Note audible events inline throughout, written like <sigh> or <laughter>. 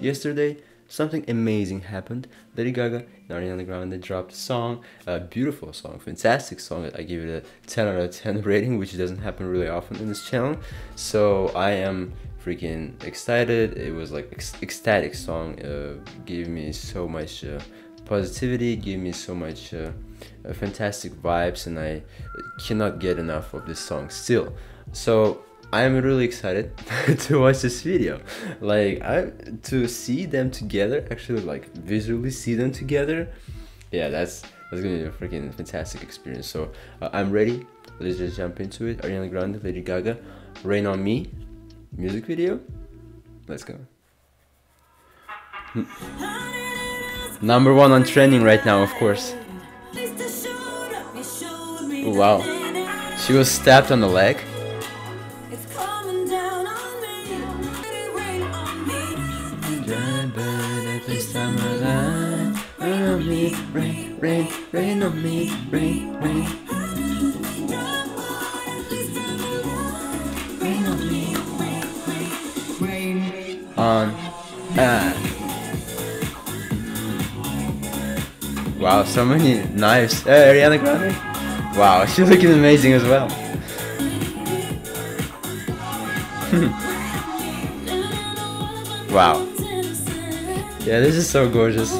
Yesterday, something amazing happened. Lady Gaga and Ariana Grande dropped a song, a beautiful song, fantastic song. I give it a 10 out of 10 <laughs> rating, which doesn't happen really often in this channel. So I am freaking excited. It was like ec ecstatic song. Uh, gave me so much uh, positivity, gave me so much uh, uh fantastic vibes, and I cannot get enough of this song still. So I'm really excited <laughs> to watch this video. Like I to see them together, actually like visually see them together. Yeah, that's that's gonna be a freaking fantastic experience. So uh, I'm ready. Let's just jump into it. Ariana Grande, Lady Gaga, "Rain on Me," music video. Let's go. Number one on trending right now, of course. wow. She was stabbed on the leg. Me, rain, rain, rain on me, rain, rain. Rain on me, rain, rain. On. Wow, so many knives. Hey, Ariana Grande. Wow, she's looking amazing as well. <laughs> wow. Yeah, this is so gorgeous.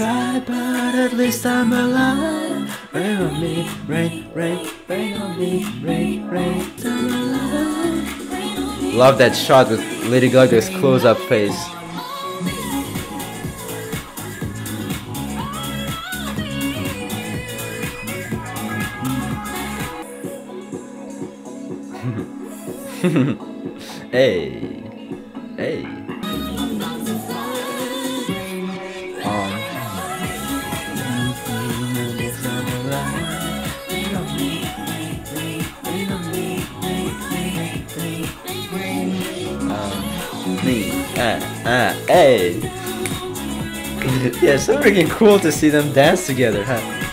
try, but at least I'm alive. Rain on me, rain, rain, rain on me, rain, rain. Love that shot with Lady Gaga's close-up face. <laughs> hey, hey. Ah, hey. <laughs> yeah, so freaking cool to see them dance together, huh?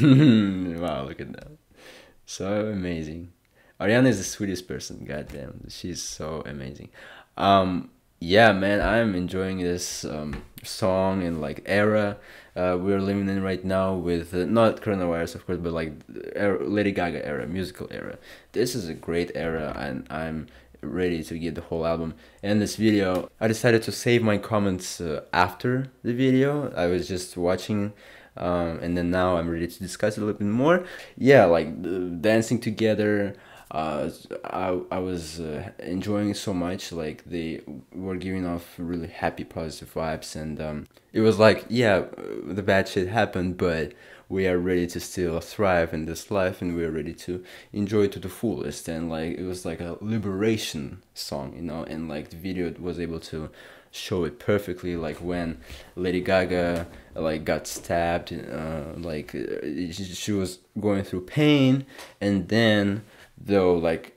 <laughs> wow, look at that. So amazing. Ariana is the sweetest person. Goddamn, she's so amazing. Um, yeah, man, I'm enjoying this um, song and like era uh, we're living in right now with uh, not coronavirus, of course, but like era, Lady Gaga era, musical era. This is a great era, and I'm ready to get the whole album. And this video, I decided to save my comments uh, after the video. I was just watching. Um, and then now I'm ready to discuss it a little bit more. Yeah, like dancing together, uh, I, I was uh, enjoying so much like they were giving off really happy positive vibes and um, it was like yeah the bad shit happened but we are ready to still thrive in this life and we're ready to enjoy it to the fullest and like it was like a liberation song you know and like the video was able to show it perfectly like when lady gaga like got stabbed uh, like she was going through pain and then though like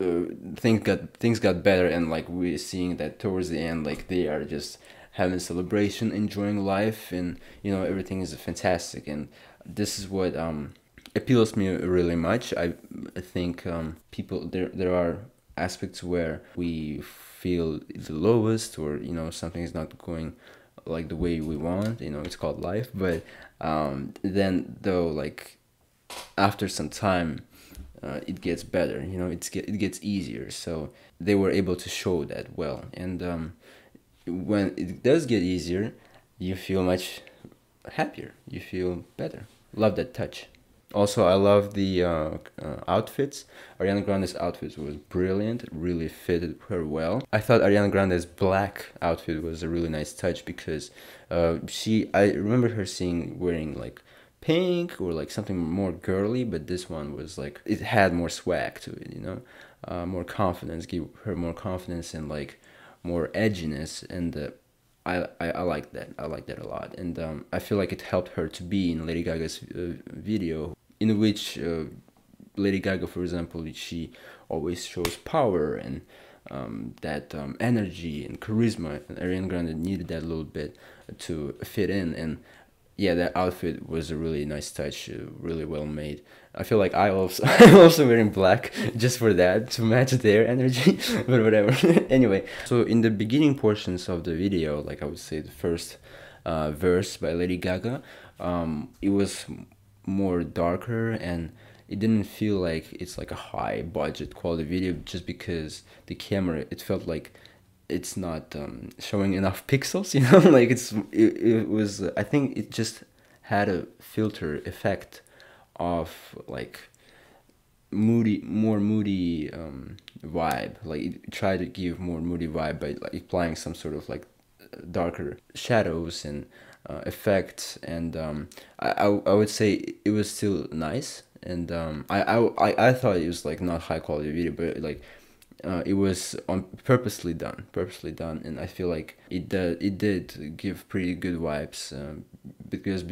uh, things got things got better and like we're seeing that towards the end like they are just having celebration enjoying life and you know everything is fantastic and this is what um appeals me really much. I, I think um people there there are aspects where we feel the lowest or you know something is not going like the way we want you know it's called life. But um then though like after some time uh, it gets better you know it's get, it gets easier. So they were able to show that well. And um, when it does get easier you feel much happier. You feel better. Love that touch also i love the uh, uh, outfits. Ariana grande's outfit was brilliant. Really fitted her well. I thought ariana grande's black outfit was a really nice touch because uh, she i remember her seeing wearing like pink or like something more girly but this one was like it had more swag to it you know? Uh, more confidence give her more confidence and like more edginess and uh, I, I, I like that. I like that a lot. And um, I feel like it helped her to be in Lady Gaga's uh, video in which uh, Lady Gaga, for example, she always shows power and um, that um, energy and charisma. And Ariana Grande needed that a little bit to fit in, and yeah, that outfit was a really nice touch, uh, really well made. I feel like I also <laughs> I'm also wearing black <laughs> just for that to match their energy, <laughs> but whatever. anyway, so in the beginning portions of the video, like I would say the first uh, verse by Lady Gaga, um, it was more darker and it didn't feel like it's like a high budget quality video just because the camera it felt like it's not um, showing enough <laughs> pixels you know? <laughs> Like it's it, it was i think it just had a filter effect of like moody more moody um, vibe. Like it tried to give more moody vibe by like applying some sort of like darker shadows and uh, effects. And um, I, I, I would say it was still nice. And um, I, I, I thought it was like not high quality video but like uh, it was on purposely done purposely done and i feel like it did it did give pretty good vibes um, because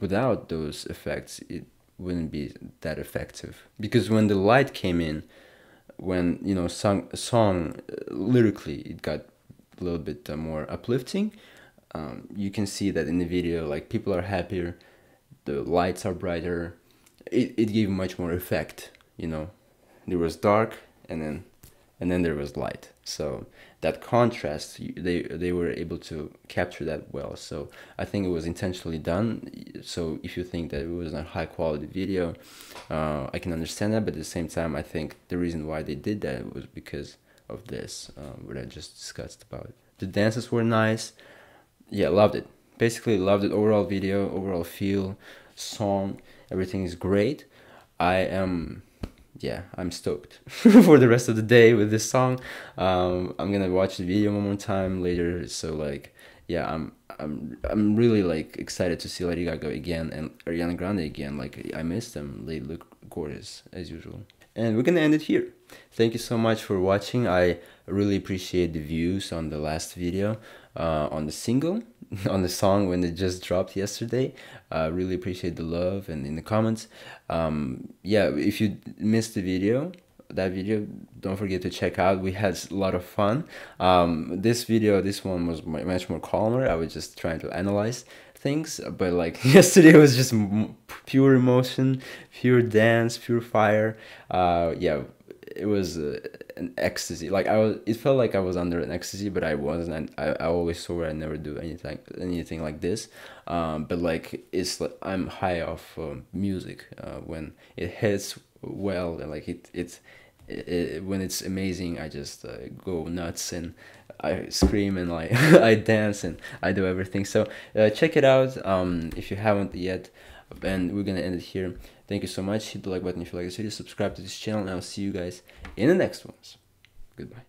without those effects it wouldn't be that effective. Because when the light came in when you know song song uh, lyrically it got a little bit uh, more uplifting um, you can see that in the video like people are happier the lights are brighter it, it gave much more effect you know. There was dark and then and then there was light. So that contrast they they were able to capture that well. So i think it was intentionally done. So if you think that it was a high quality video uh, i can understand that. But at the same time i think the reason why they did that was because of this uh, what i just discussed about the dances were nice. Yeah loved it. Basically loved it. Overall video overall feel song everything is great. I am yeah, I'm stoked <laughs> for the rest of the day with this song. Um, I'm gonna watch the video one more time later. So like, yeah, I'm I'm I'm really like excited to see Lady Gaga again and Ariana Grande again. Like I miss them. They look gorgeous as usual. And we're gonna end it here. Thank you so much for watching. I really appreciate the views on the last video uh, on the single <laughs> on the song when it just dropped yesterday. Uh, really appreciate the love and in the comments. Um, yeah, if you missed the video, that video, don't forget to check out. We had a lot of fun. Um, this video, this one was much more calmer. I was just trying to analyze things, but like <laughs> yesterday was just pure emotion, pure dance, pure fire. Uh, yeah, it was uh, an ecstasy. Like I was, it felt like I was under an ecstasy, but I wasn't. I, I always swore I never do anything anything like this. Um, but like it's like I'm high off uh, music uh, when it hits well and like it it, it, when it's amazing. I just uh, go nuts and I scream and like <laughs> I dance and I do everything. So uh, check it out um, if you haven't yet. And we're gonna end it here. Thank you so much. Hit the like button if you like this video. Subscribe to this channel, and I'll see you guys in the next ones. Goodbye.